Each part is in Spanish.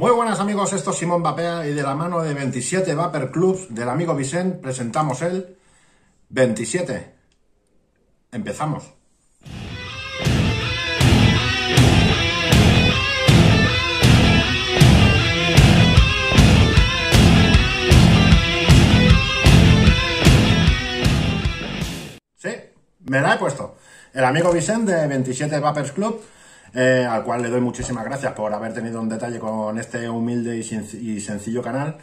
Muy buenas amigos, esto es Simón Vapea y de la mano de 27 Vapor Clubs del amigo Vicente presentamos el 27. Empezamos. Sí, me la he puesto. El amigo Vicente de 27 Vapers Club eh, al cual le doy muchísimas gracias por haber tenido un detalle con este humilde y, sencillo canal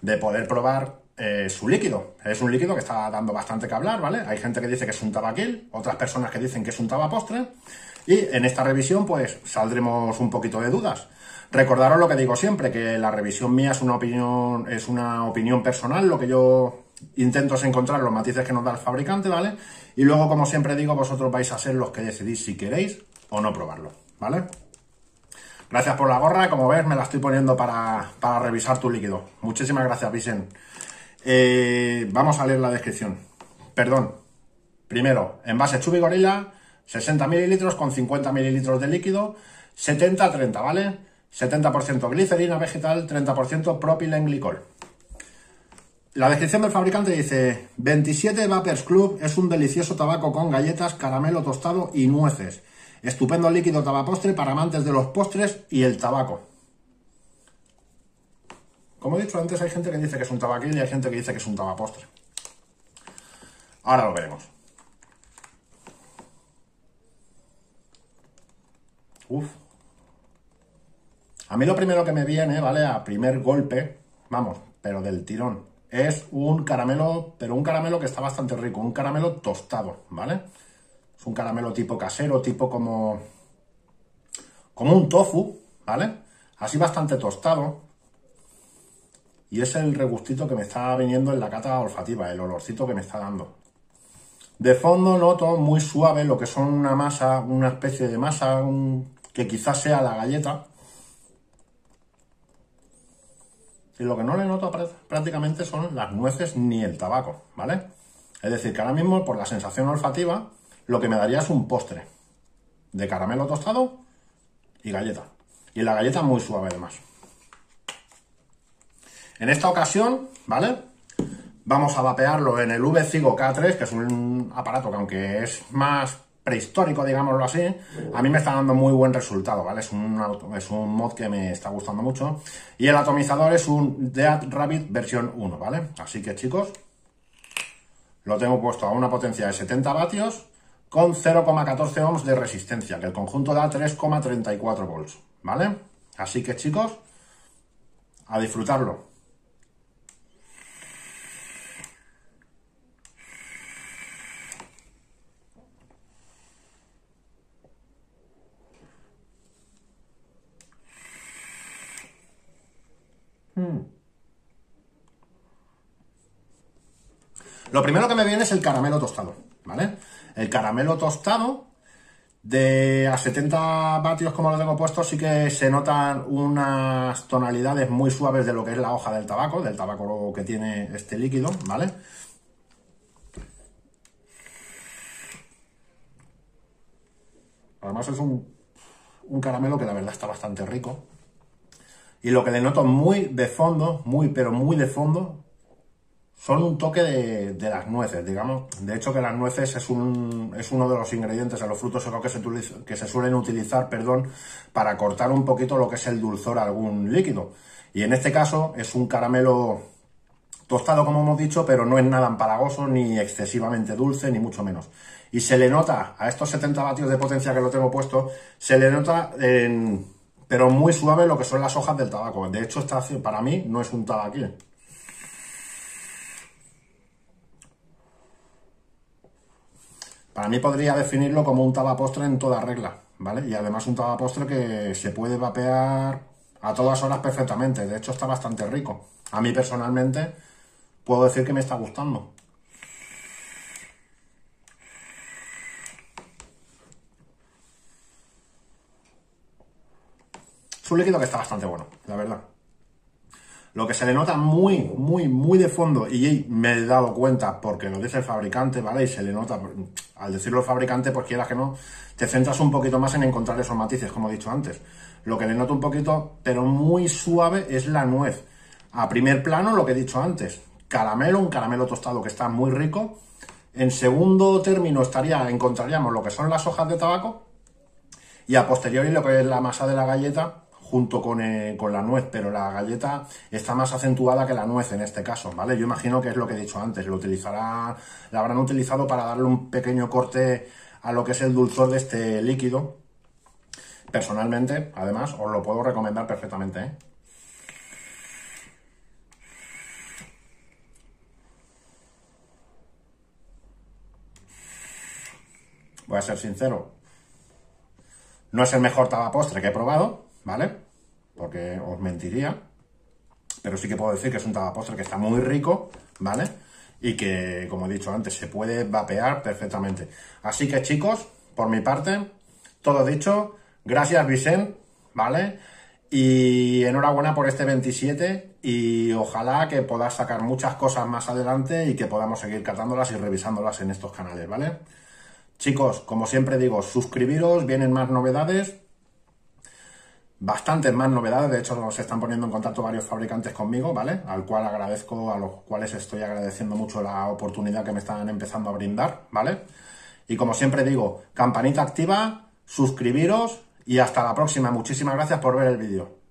de poder probar eh, su líquido. Es un líquido que está dando bastante que hablar, ¿vale? Hay gente que dice que es un tabaquil, otras personas que dicen que es un tabapostre, y en esta revisión pues saldremos un poquito de dudas. Recordaros lo que digo siempre, que la revisión mía es una opinión, es una opinión personal, lo que yo intento es encontrar los matices que nos da el fabricante, ¿vale? Y luego, como siempre digo, vosotros vais a ser los que decidís si queréis o no probarlo. ¿Vale? Gracias por la gorra, como ves me la estoy poniendo para, revisar tu líquido. Muchísimas gracias, Vicen. Eh, vamos a leer la descripción. Perdón. Primero, envase Chubi Gorilla, 60 mililitros con 50 mililitros de líquido, 70-30, ¿vale? 70% glicerina vegetal, 30% propilenglicol. La descripción del fabricante dice 27 Vapers Club es un delicioso tabaco con galletas, caramelo tostado y nueces Estupendo líquido tabapostre para amantes de los postres y el tabaco. Como he dicho antes, hay gente que dice que es un tabaquil y hay gente que dice que es un tabapostre. Ahora lo veremos. Uf. A mí lo primero que me viene, ¿vale? A primer golpe, vamos, pero del tirón, es un caramelo, pero un caramelo que está bastante rico, un caramelo tostado, ¿vale? Es un caramelo tipo casero, tipo como, como un tofu, ¿vale? Así bastante tostado. Y es el regustito que me está viniendo en la cata olfativa, el olorcito que me está dando. De fondo noto muy suave lo que son una masa, una especie de masa que quizás sea la galleta. Y lo que no le noto prácticamente son las nueces ni el tabaco, ¿vale? Es decir, que ahora mismo por la sensación olfativa lo que me daría es un postre de caramelo tostado y galleta. Y la galleta muy suave además. En esta ocasión, ¿vale? Vamos a vapearlo en el V-Cigo K3, que es un aparato que aunque es más prehistórico, digámoslo así, a mí me está dando muy buen resultado, ¿vale? Es un, es un mod que me está gustando mucho. Y el atomizador es un Dead Rabbit versión 1, ¿vale? Así que chicos, lo tengo puesto a una potencia de 70 vatios con 0,14 ohms de resistencia, que el conjunto da 3,34 volts, ¿vale? Así que chicos, a disfrutarlo. Hmm. Lo primero que me viene es el caramelo tostado, ¿vale? El caramelo tostado, de a 70 vatios como lo tengo puesto, sí que se notan unas tonalidades muy suaves de lo que es la hoja del tabaco, del tabaco que tiene este líquido, ¿vale? Además es un, un caramelo que la verdad está bastante rico. Y lo que le noto muy de fondo, muy pero muy de fondo, son un toque de, las nueces, digamos. De hecho, que las nueces es, un, es uno de los ingredientes de los frutos secos que se, que se suelen utilizar perdón, para cortar un poquito lo que es el dulzor a algún líquido. Y en este caso es un caramelo tostado, como hemos dicho, pero no es nada empalagoso, ni excesivamente dulce, ni mucho menos. Y se le nota, a estos 70 vatios de potencia que lo tengo puesto, se le nota, pero muy suave lo que son las hojas del tabaco. De hecho, esta, para mí no es un tabaquil. Para mí podría definirlo como un tabapostre en toda regla, ¿vale? Y además un tabapostre que se puede vapear a todas horas perfectamente. De hecho, está bastante rico. A mí personalmente puedo decir que me está gustando. Es un líquido que está bastante bueno, la verdad. Lo que se le nota muy, muy, muy de fondo, y me he dado cuenta porque lo dice el fabricante, ¿vale? Y se le nota, al decirlo el fabricante, pues quieras que no, te centras un poquito más en encontrar esos matices, como he dicho antes. Lo que le noto un poquito, pero muy suave, es la nuez. A primer plano, lo que he dicho antes, caramelo, un caramelo tostado que está muy rico. En segundo término estaría, encontraríamos lo que son las hojas de tabaco. Y a posteriori lo que es la masa de la galleta, junto eh, con, la nuez, pero la galleta está más acentuada que la nuez en este caso, ¿vale? Yo imagino que es lo que he dicho antes, lo utilizará, la habrán utilizado para darle un pequeño corte a lo que es el dulzor de este líquido. Personalmente, además, os lo puedo recomendar perfectamente, ¿eh? Voy a ser sincero, no es el mejor tabapostre que he probado, ¿vale? Porque os mentiría. Pero sí que puedo decir que es un tabapostre que está muy rico, ¿vale? Y que, como he dicho antes, se puede vapear perfectamente. Así que, chicos, por mi parte, todo dicho. Gracias, Vicente, ¿vale? Y enhorabuena por este 27 y ojalá que puedas sacar muchas cosas más adelante y que podamos seguir catándolas y revisándolas en estos canales, ¿vale? Chicos, como siempre digo, suscribiros, vienen más novedades bastantes más novedades, de hecho se están poniendo en contacto varios fabricantes conmigo, ¿vale? Al cual agradezco, a los cuales estoy agradeciendo mucho la oportunidad que me están empezando a brindar, ¿vale? Y como siempre digo, campanita activa, suscribiros y hasta la próxima. Muchísimas gracias por ver el vídeo.